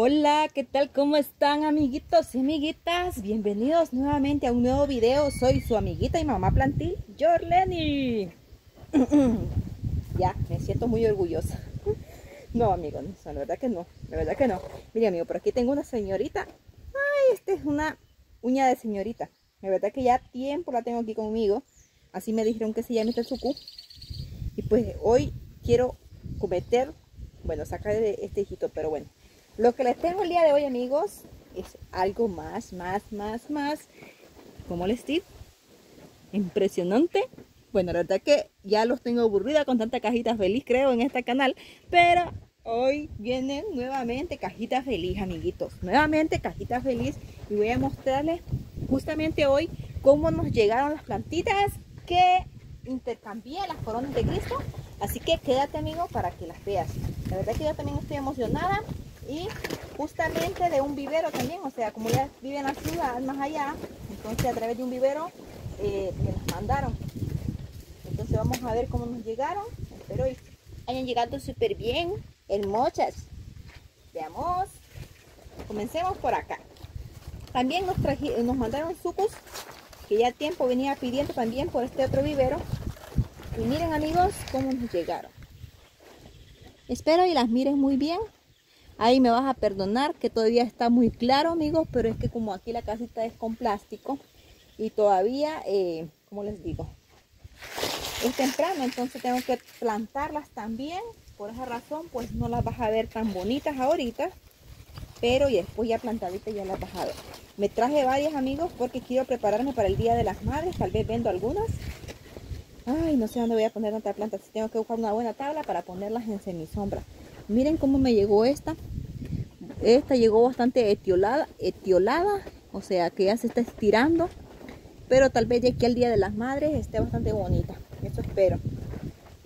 Hola, ¿qué tal? ¿Cómo están amiguitos y amiguitas? Bienvenidos nuevamente a un nuevo video. Soy su amiguita y mamá plantil, Jorleni. ya, me siento muy orgullosa. No, amigos, no, la verdad que no, la verdad que no. Mire, amigo, por aquí tengo una señorita. Ay, esta es una uña de señorita. La verdad que ya tiempo la tengo aquí conmigo. Así me dijeron que se llama este suku. Y pues hoy quiero cometer, bueno, sacar este hijito, pero bueno. Lo que les tengo el día de hoy, amigos, es algo más, más, más, más, como les digo, impresionante. Bueno, la verdad que ya los tengo aburrida con tanta cajita feliz, creo, en este canal. Pero hoy vienen nuevamente cajita feliz, amiguitos. Nuevamente cajita feliz. Y voy a mostrarles justamente hoy cómo nos llegaron las plantitas que intercambié las coronas de Cristo. Así que quédate, amigo, para que las veas. La verdad que yo también estoy emocionada y justamente de un vivero también, o sea, como ya viven en la ciudad, más allá, entonces a través de un vivero eh, me las mandaron. Entonces vamos a ver cómo nos llegaron. Espero que hayan llegado súper bien, hermosas. Veamos. Comencemos por acá. También nos, nos mandaron sucos que ya tiempo venía pidiendo también por este otro vivero. Y miren amigos cómo nos llegaron. Espero y las miren muy bien. Ahí me vas a perdonar que todavía está muy claro, amigos, pero es que como aquí la casita es con plástico y todavía, eh, como les digo, es temprano, entonces tengo que plantarlas también. Por esa razón, pues no las vas a ver tan bonitas ahorita, pero y después ya plantaditas ya las vas a ver. Me traje varias, amigos, porque quiero prepararme para el Día de las Madres. Tal vez vendo algunas. Ay, no sé dónde voy a poner tantas plantas. Tengo que buscar una buena tabla para ponerlas en semisombra. Miren cómo me llegó esta. Esta llegó bastante etiolada, etiolada, o sea que ya se está estirando. Pero tal vez ya aquí al Día de las Madres esté bastante bonita. Eso espero.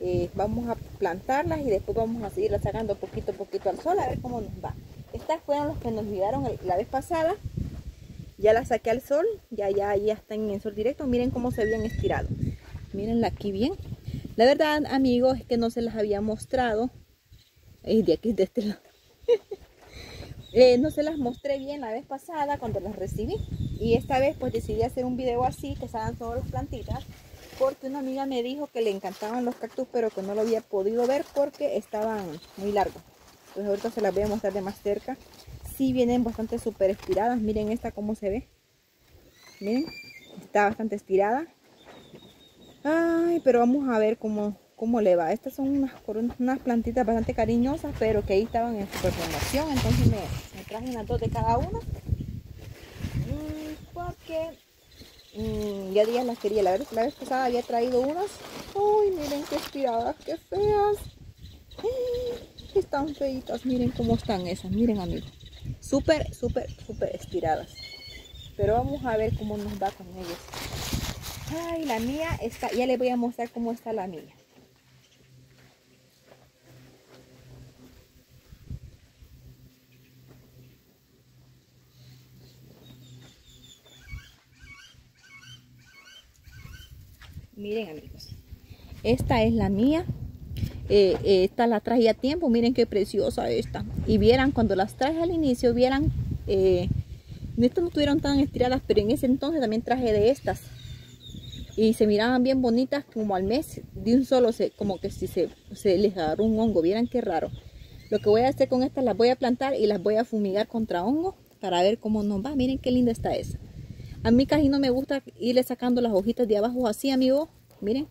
Eh, vamos a plantarlas y después vamos a seguirlas sacando poquito a poquito al sol a ver cómo nos va. Estas fueron las que nos llegaron la vez pasada. Ya las saqué al sol, ya ya, ya están en sol directo. Miren cómo se habían estirado. Mírenla aquí bien. La verdad, amigos, es que no se las había mostrado de aquí, de este lado. Eh, no se las mostré bien la vez pasada cuando las recibí. Y esta vez pues decidí hacer un video así, que salgan todas las plantitas. Porque una amiga me dijo que le encantaban los cactus, pero que no lo había podido ver porque estaban muy largos. Entonces ahorita se las voy a mostrar de más cerca. Sí vienen bastante súper estiradas. Miren esta cómo se ve. Miren, está bastante estirada. Ay, pero vamos a ver cómo, cómo le va. Estas son unas, unas plantitas bastante cariñosas, pero que ahí estaban en su formación. Entonces me, traje unas dos de cada una. Mm, porque mm, ya días las quería. La vez, pasada había traído unas. Uy, miren qué estiradas, qué feas. Están feitas, miren cómo están esas. Miren amigos. Súper, súper, súper estiradas. Pero vamos a ver cómo nos va con ellos. Ay, la mía está, ya les voy a mostrar cómo está la mía. Miren amigos, esta es la mía. Eh, eh, esta la traje a tiempo, miren qué preciosa esta. Y vieran, cuando las traje al inicio, vieran, eh, estas no estuvieron tan estiradas, pero en ese entonces también traje de estas. Y se miraban bien bonitas como al mes, de un solo, como que si se, se les agarró un hongo, vieran qué raro. Lo que voy a hacer con estas, las voy a plantar y las voy a fumigar contra hongo para ver cómo nos va. Miren qué linda está esa. A mí casi no me gusta irle sacando las hojitas de abajo así, amigo. Miren.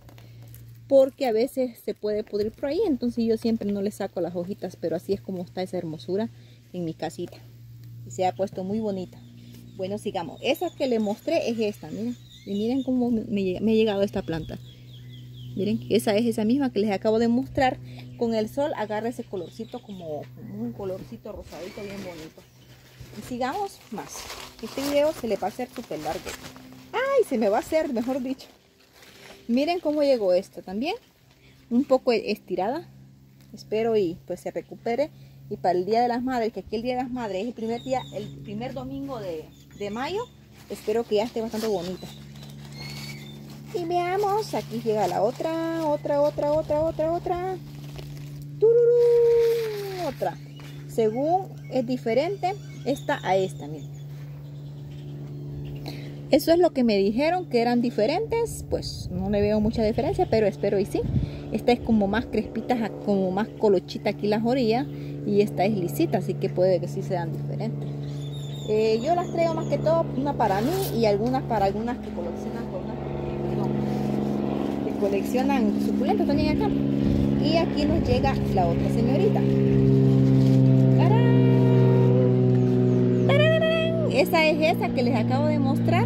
Porque a veces se puede pudrir por ahí. Entonces yo siempre no le saco las hojitas. Pero así es como está esa hermosura en mi casita. Y se ha puesto muy bonita. Bueno, sigamos. Esa que le mostré es esta, miren. Y miren cómo me, me ha llegado esta planta. Miren, esa es esa misma que les acabo de mostrar. Con el sol agarra ese colorcito como, como un colorcito rosadito bien bonito. Y sigamos más. Este video se le va a hacer súper largo. ¡Ay! Se me va a hacer, mejor dicho. Miren cómo llegó esta también. Un poco estirada. Espero y pues se recupere. Y para el Día de las Madres, que aquí el Día de las Madres es el primer día, el primer domingo de, de mayo. Espero que ya esté bastante bonita. Y veamos, aquí llega la otra, otra, otra, otra, otra, otra. ¡Tururú! Otra. según es diferente esta a esta, miren. Eso es lo que me dijeron que eran diferentes, pues no le veo mucha diferencia, pero espero y sí. Esta es como más crespita, como más colochita aquí las orillas y esta es lisita, así que puede que sí sean diferentes. Eh, yo las traigo más que todo, una para mí y algunas para algunas que coleccionan que coleccionan suculentas también acá. Y aquí nos llega la otra señorita. Esa es esa que les acabo de mostrar.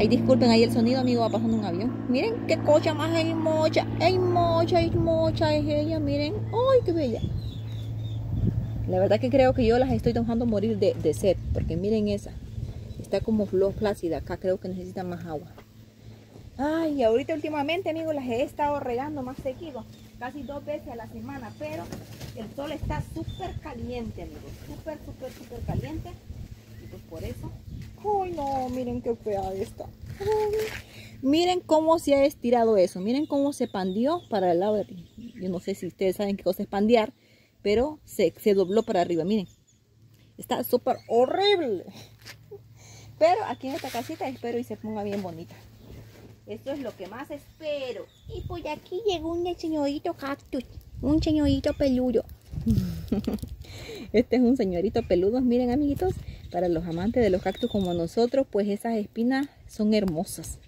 Ay, disculpen ahí el sonido, amigo, va pasando un avión. Miren qué cocha más hermosa, hermosa, hermosa es ella, miren. Ay, qué bella. La verdad que creo que yo las estoy dejando morir de, de sed, porque miren esa. Está como flor plácida, acá creo que necesita más agua. Ay, ahorita últimamente, amigos, las he estado regando más seguido, casi dos veces a la semana, pero el sol está súper caliente, amigos, súper, súper, súper caliente. Pues por eso Ay, no, miren qué fea esta. Miren cómo se ha estirado eso. Miren cómo se pandió para el lado de Yo no sé si ustedes saben qué cosa es pandear, pero se, se dobló para arriba. Miren, está súper horrible. Pero aquí en esta casita espero y se ponga bien bonita. Esto es lo que más espero. Y pues aquí llegó un señorito cactus. Un señorito peludo. Este es un señorito peludo. Miren, amiguitos. Para los amantes de los cactus como nosotros, pues esas espinas son hermosas.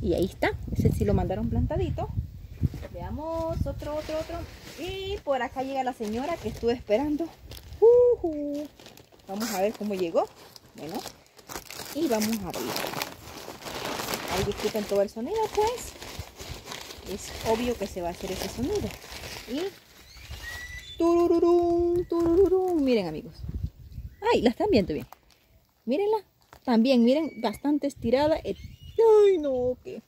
Y ahí está. Ese sí lo mandaron plantadito. Veamos otro, otro, otro. Y por acá llega la señora que estuve esperando. Vamos a ver cómo llegó. Bueno. Y vamos a abrir. Ahí disculpen todo el sonido, pues. Es obvio que se va a hacer ese sonido. Y... Turururum, turururum. Miren, amigos. Ay, la están viendo bien. Mírenla. También, miren, bastante estirada. Eh, ay, no, qué.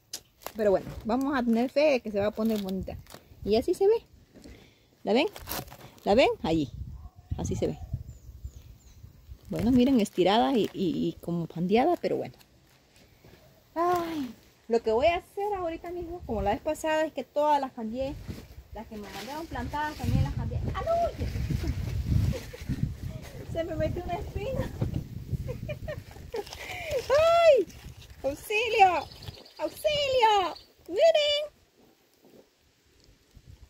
Pero bueno, vamos a tener fe que se va a poner bonita. Y así se ve. ¿La ven? ¿La ven? Allí. Así se ve. Bueno, miren, estirada y, como pandeada, pero bueno. Ay, lo que voy a hacer ahorita mismo, como la vez pasada, es que todas las cambié. Las que me mandaron plantadas también las cambié. ¡Ah! Se me metió una espina. ¡Ay! ¡Auxilio! ¡Auxilio! ¡Miren!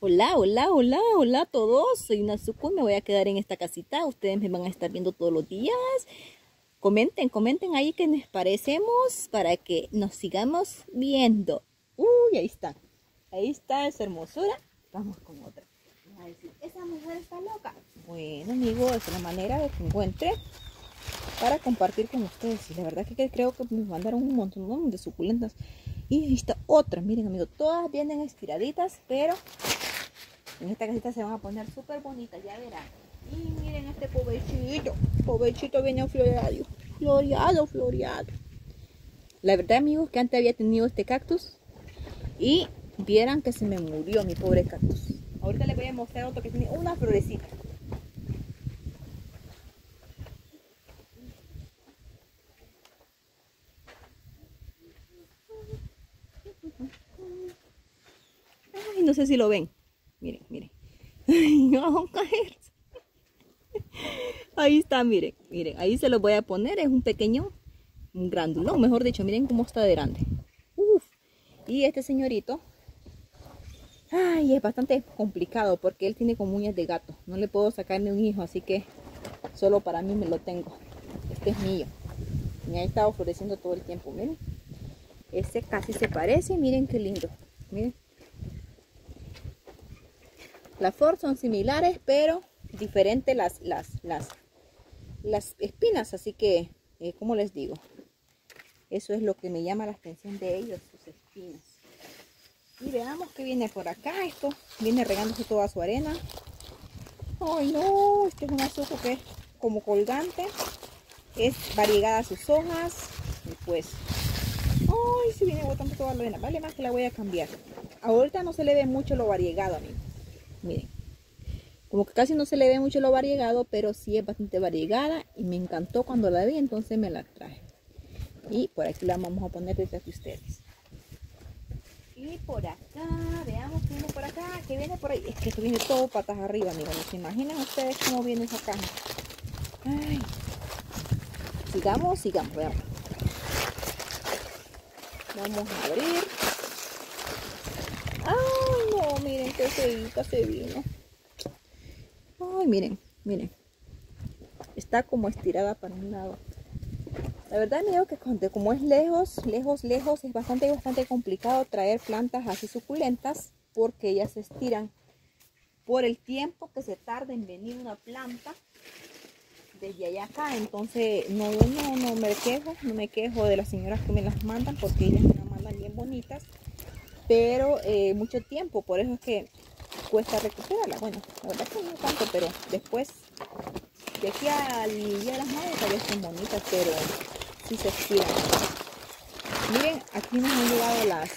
Hola, hola, hola, hola a todos. Soy Nazuko y me voy a quedar en esta casita. Ustedes me van a estar viendo todos los días. Comenten, comenten ahí que nos parecemos para que nos sigamos viendo. Uy, ahí está. Ahí está esa hermosura. Vamos con otra. esa mujer está loca. Bueno, amigos, es la manera de que encuentre para compartir con ustedes. Y la verdad que creo que me mandaron un montón de suculentas. Y está otra. Miren, amigos, todas vienen estiraditas, pero en esta casita se van a poner súper bonitas, ya verán. Y miren este pobrecito. Pobrecito viene floreado. Floreado, floreado. La verdad, amigos, que antes había tenido este cactus. Y vieran que se me murió mi pobre cactus. Ahorita les voy a mostrar otro que tiene una florecita. no sé si lo ven. Miren, miren. a caer. Ahí está, miren, miren. Ahí se lo voy a poner. Es un pequeño, un grandulón, mejor dicho. Miren cómo está de grande. Uf. Y este señorito. Ay, es bastante complicado porque él tiene como uñas de gato. No le puedo sacarle un hijo, así que solo para mí me lo tengo. Este es mío. Me ha estado floreciendo todo el tiempo, miren. Este casi se parece, miren qué lindo. Miren. Las flores son similares, pero diferentes las, las, las, las espinas. Así que, eh, como les digo, eso es lo que me llama la atención de ellos, sus espinas. Y veamos que viene por acá. Esto viene regándose toda su arena. Ay, no, este es un azúcar que es como colgante. Es variegada sus hojas. Y pues, ay, si viene botando toda la arena. Vale más que la voy a cambiar. Ahorita no se le ve mucho lo variegado, amigos. Miren. Como que casi no se le ve mucho lo variegado, pero sí es bastante variegada. Y me encantó cuando la vi, entonces me la traje. Y por aquí la vamos a poner detrás de ustedes. Y por acá, veamos qué viene por acá, qué viene por ahí. Es que esto viene todo patas arriba, amigos. ¿Se imaginan ustedes cómo viene esa caja? Sigamos, sigamos, veamos. Vamos a abrir. Ay, no, miren qué feita se vino. Ay, miren, miren. Está como estirada para un lado. La verdad, amigo, que como es lejos, lejos, lejos, es bastante, bastante complicado traer plantas así suculentas porque ellas se estiran por el tiempo que se tarda en venir una planta desde allá acá. Entonces, no, no, no me quejo, no me quejo de las señoras que me las mandan porque ellas me las mandan bien bonitas. Pero eh, mucho tiempo, por eso es que cuesta recuperarla. Bueno, la verdad que no tanto, pero después de aquí al día de las madres todavía son bonitas, pero si se estiran. Miren, aquí nos han llegado las,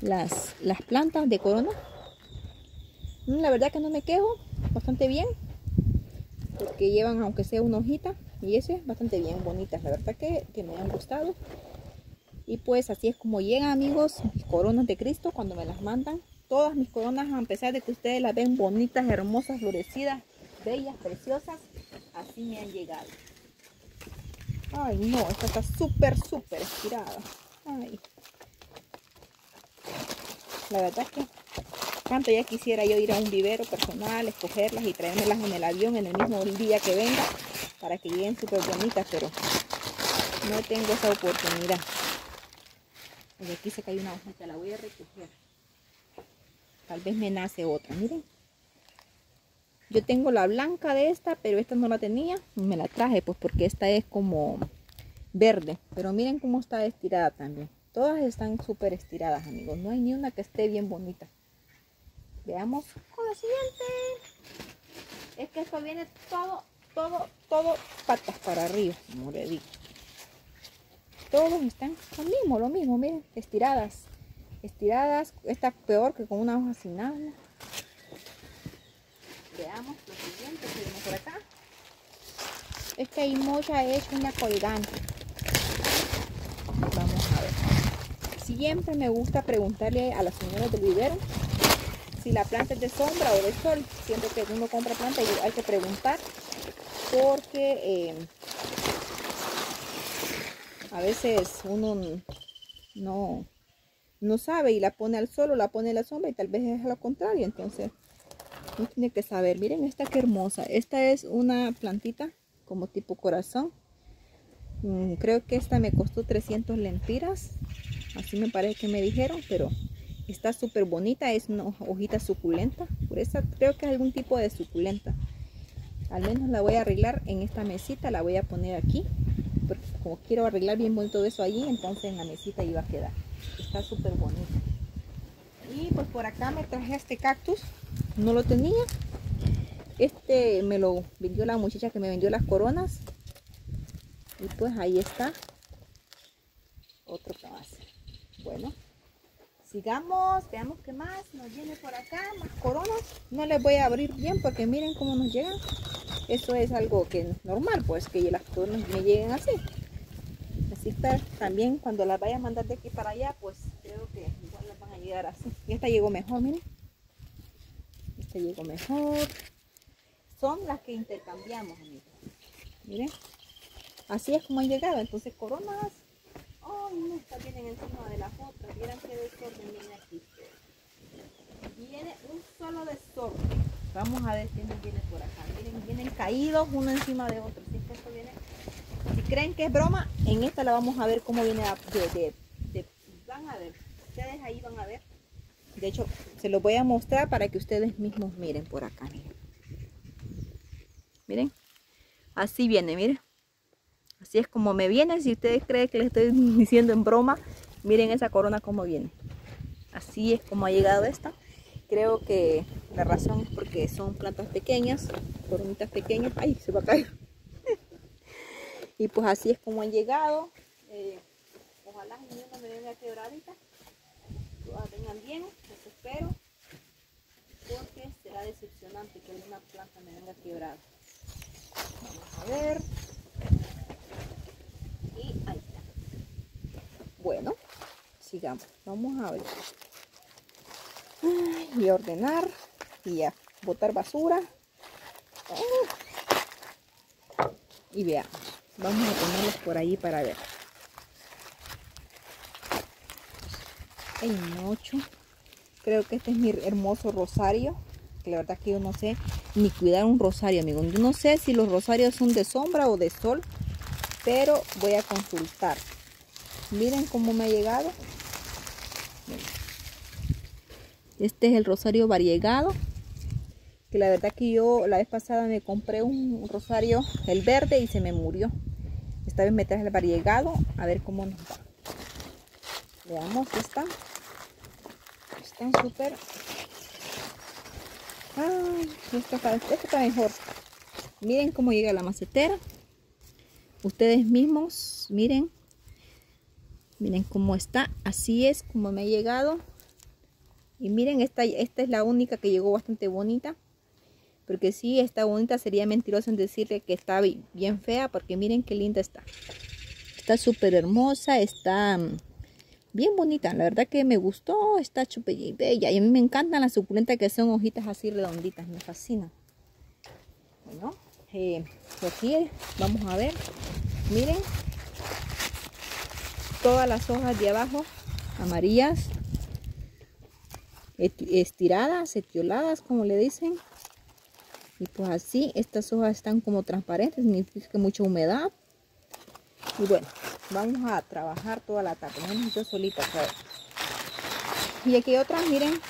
las, las plantas de corona. Mm, la verdad que no me quejo, bastante bien. Porque llevan, aunque sea una hojita, y ese bastante bien, bonitas. La verdad que, me han gustado. Y pues así es como llegan amigos coronas de Cristo cuando me las mandan. Todas mis coronas, a pesar de que ustedes las ven bonitas, hermosas, florecidas, bellas, preciosas, así me han llegado. Ay, no, esta está súper, súper estirada. Ay. La verdad es que tanto ya quisiera yo ir a un vivero personal, escogerlas y traérmelas en el avión en el mismo día que venga para que lleguen súper bonitas, pero no tengo esa oportunidad. Y aquí se cae una hojita, la voy a recoger. Tal vez me nace otra, miren. Yo tengo la blanca de esta, pero esta no la tenía. Me la traje pues porque esta es como verde. Pero miren cómo está estirada también. Todas están súper estiradas, amigos. No hay ni una que esté bien bonita. Veamos con la siguiente. Es que esto viene todo, todo, todo patas para arriba, como le digo. Todos están lo mismo, lo mismo, miren, estiradas. Estiradas. Está peor que con una hoja sin nada. Veamos lo siguiente que viene por acá. Es que mocha es una colgante. Vamos a ver. Siempre me gusta preguntarle a las señoras del vivero si la planta es de sombra o de sol. Siempre que uno compra planta hay que preguntar porque eh, a veces uno no, no sabe y la pone al sol o la pone a la sombra y tal vez es lo contrario. Entonces no tiene que saber. Miren esta que hermosa. Esta es una plantita como tipo corazón. Mm, creo que esta me costó 300 lempiras. Así me parece que me dijeron, pero está súper bonita. Es una hojita suculenta. Por esa creo que es algún tipo de suculenta. Al menos la voy a arreglar en esta mesita. La voy a poner aquí. Porque como quiero arreglar bien bonito eso allí, entonces en la mesita iba a quedar. Está súper bonita. Y pues por acá me traje este cactus no lo tenía. Este me lo vendió la muchacha que me vendió las coronas. Y pues ahí está. Otro más. Bueno, sigamos. Veamos qué más nos viene por acá. Más coronas. No les voy a abrir bien porque miren cómo nos llegan. Eso es algo que normal, pues que las coronas me lleguen así. Así está también cuando las vaya a mandar de aquí para allá, pues creo que igual las van a llegar así. Y esta llegó mejor, miren llegó mejor. Son las que intercambiamos, amigos. Miren. Así es como han llegado. Entonces, coronas. Oh, no, estas vienen encima de las otras. Miren qué desorden viene aquí. Viene un solo desorden. Vamos a ver quién viene por acá. Miren, vienen caídos uno encima de otro. Si, esto viene, si creen que es broma, en esta la vamos a ver cómo viene de, de, de van a ver. Ustedes ahí van a ver de hecho, se los voy a mostrar para que ustedes mismos miren por acá. Miren. Así viene, miren. Así es como me viene. Si ustedes creen que les estoy diciendo en broma, miren esa corona como viene. Así es como ha llegado esta. Creo que la razón es porque son plantas pequeñas, coronitas pequeñas. ¡Ay, se va a caer! y pues así es como han llegado. Eh, ojalá no me venga quebradita. Todas vengan bien espero porque será decepcionante que alguna planta me venga quebrada. Vamos a ver. Y ahí está. Bueno, sigamos. Vamos a ver. y ordenar y ya botar basura. Y veamos. Vamos a ponerlos por ahí para ver. El 8. Creo que este es mi hermoso rosario. Que la verdad que yo no sé ni cuidar un rosario, amigo. Yo no sé si los rosarios son de sombra o de sol. Pero voy a consultar. Miren cómo me ha llegado. Este es el rosario variegado. Que la verdad que yo la vez pasada me compré un rosario, el verde, y se me murió. Esta vez me traje el variegado. A ver cómo nos va. Veamos, están. Están súper. Ay, esto está, esto está mejor. Miren cómo llega la macetera. Ustedes mismos, miren. Miren cómo está. Así es como me ha llegado. Y miren, esta, esta es la única que llegó bastante bonita. Porque si está bonita sería mentiroso en decirle que está bien fea. Porque miren qué linda está. Está súper hermosa. Está mm, bien bonita. La verdad que me gustó. Está súper bella. Y a mí me encantan las suculentas que son hojitas así redonditas. Me fascina. Bueno, eh, aquí vamos a ver. Miren. Todas las hojas de abajo amarillas estiradas, etioladas, como le dicen. Y pues así, estas hojas están como transparentes, significa mucha humedad. Y bueno, vamos a trabajar toda la tarde, no yo solita. Y aquí otras, miren.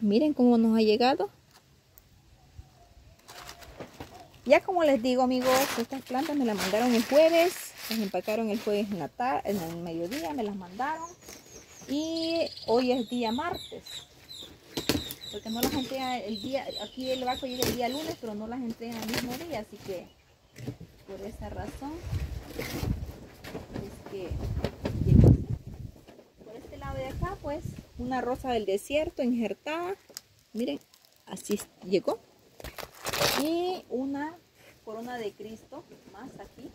Miren cómo nos ha llegado. Ya como les digo amigos, estas plantas me las mandaron el jueves. Las empacaron el jueves en la tarde, en el mediodía, me las mandaron. Y hoy es día martes. Porque no las entregan el día, aquí el barco llega el día lunes, pero no las entregan el mismo día, así que por esa razón es que llegó. Por este lado de acá, pues, una rosa del desierto injertada. Miren, así llegó. Y una corona de Cristo más aquí.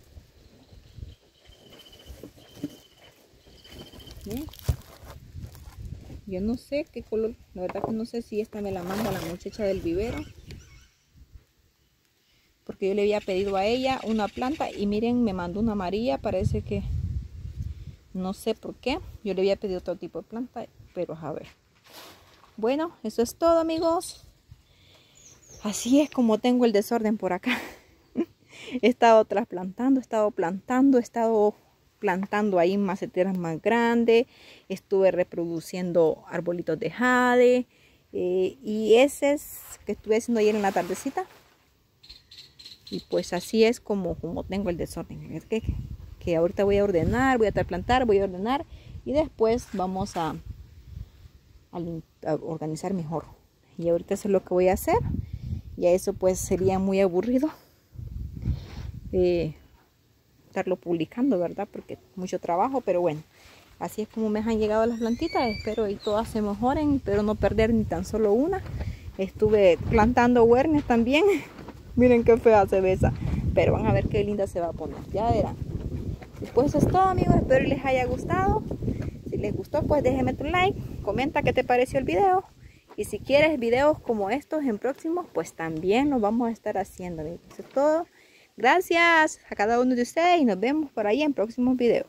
¿Ven? Yo no sé qué color, la verdad que no sé si esta me la manda la muchacha del vivero. Yo le había pedido a ella una planta y miren, me mandó una amarilla, parece que no sé por qué. Yo le había pedido otro tipo de planta, pero a ver. Bueno, eso es todo amigos. Así es como tengo el desorden por acá. he estado trasplantando, he estado plantando, he estado plantando ahí maceteras más grandes, estuve reproduciendo arbolitos de jade eh, y ese es que estuve haciendo ayer en la tardecita. Y pues así es como, tengo el desorden. Es que, que ahorita voy a ordenar, voy a plantar, voy a ordenar y después vamos a, a, organizar mejor. Y ahorita eso es lo que voy a hacer. Y a eso pues sería muy aburrido. Eh, estarlo publicando, ¿verdad? Porque mucho trabajo, pero bueno, así es como me han llegado las plantitas. Espero y todas se mejoren, pero no perder ni tan solo una. Estuve plantando huernes también. Miren qué fea se besa. Pero van a ver qué linda se va a poner. Ya verán. Y pues eso es todo amigos. Espero les haya gustado. Si les gustó pues déjenme tu like. Comenta qué te pareció el video. Y si quieres videos como estos en próximos pues también los vamos a estar haciendo. Eso es todo. Gracias a cada uno de ustedes y nos vemos por ahí en próximos videos.